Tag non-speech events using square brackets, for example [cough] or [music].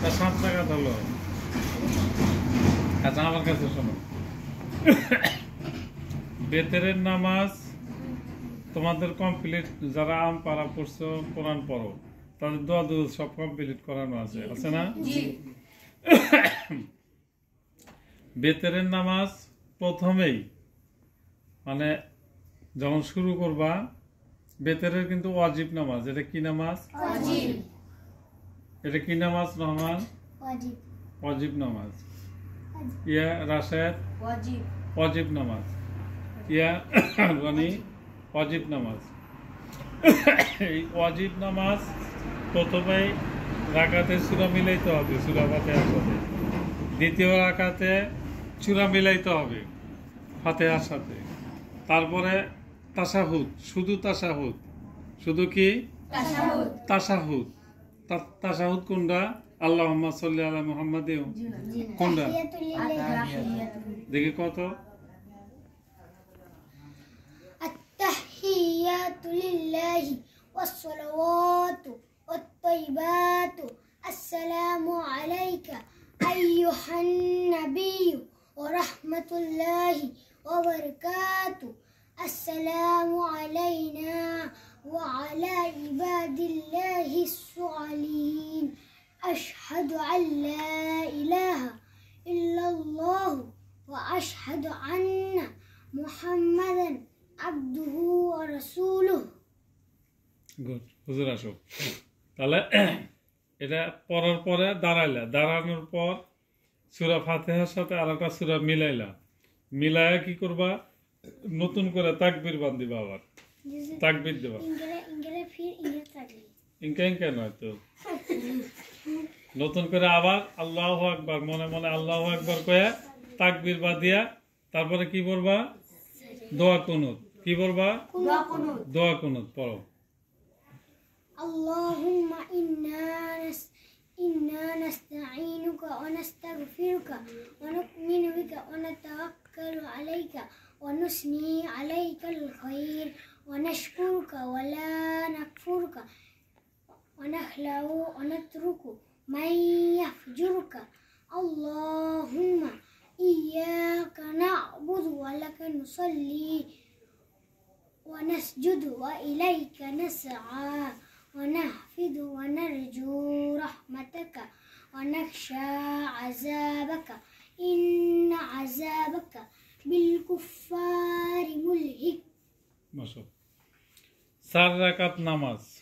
তা সাত টাকা হলো আচ্ছা আমার কাছে শোনো। বেতেরের নামাজ তোমাদের কমপ্লিট যারা আম পাড়া পড়ছো কোরআন পড়ো তাদের দোয়া দোয়া সব কমপ্লিট করানো আছে। আছে না? বেতেরের নামাজ প্রথমেই মানে যখন শুরু করবা বেতেরের কিন্তু ওয়াজিব নামাজ। এটা কি নামাজ? এটা কি নামাজ রহমান? ওয়াজিব। ওয়াজিব নামাজ। ইয়া রাশেদ? ওয়াজিব। ওয়াজিব নামাজ। ইয়া রানি ওয়াজিব নামাজ। এই ওয়াজিব নামাজ প্রথমেই রাকাতে চূড়া মিলাইতে হবে চূড়া ফাতেহার সাথে। দ্বিতীয় রাকাতে চূড়া মিলাইতে হবে ফাতেহার সাথে। তারপরে তাসাহুদ শুধু তাসাহুদ শুধু কি? তাসাহুদ তাসাহুদ কোনটা আল্লাহ সাল্লি আলা মুহাম্মাদ কোনটা তাহিয়াতুল লিল্লাহি আত-তাহিয়াতু দেখি কত التحيات لله والصلوات والطيبات السلام عليك أيها النبي ورحمة الله وبركاته السلام علينا وعلى عباد الله الصالحين أشهد أن لا إله إلا الله وأشهد أن محمدا عبده ورسوله গুড হুজুর আসো তাহলে [clears throat] এটা পড়ার পরে দাঁড়াইলা দাঁড়ানোর পর সুরা ফাতেহার সাথে আর একটা সুরা মিলাইলা মিলায়া কি করবা নতুন করে তাকবির বান্দিবা আবার তাকবির দেওয়া ইনকা ইনকা নয় তো? নতুন করে আবার আল্লাহ আকবার মনে মনে আল্লাহ আকবার কয়া তাকবির বাদিয়া তারপরে কি বলবা? দোয়া কুনুত। কি বলবা? দোয়া কুনুত। পড়ো। اللهم إنا نس إنا نستعينك ونستغفرك ونؤمن بك ونتوكل عليك نعبدك ولا نكفرك. ونخلع ونترك. من يفجرك. اللهم إياك نعبد ولك نصلي. ونسجد وإليك نسعى. ونهفد ونرجو رحمتك. ونخشى عذابك. إن عذابك بالكفار ملهك. ما شاء الله. রাকাত নামাজ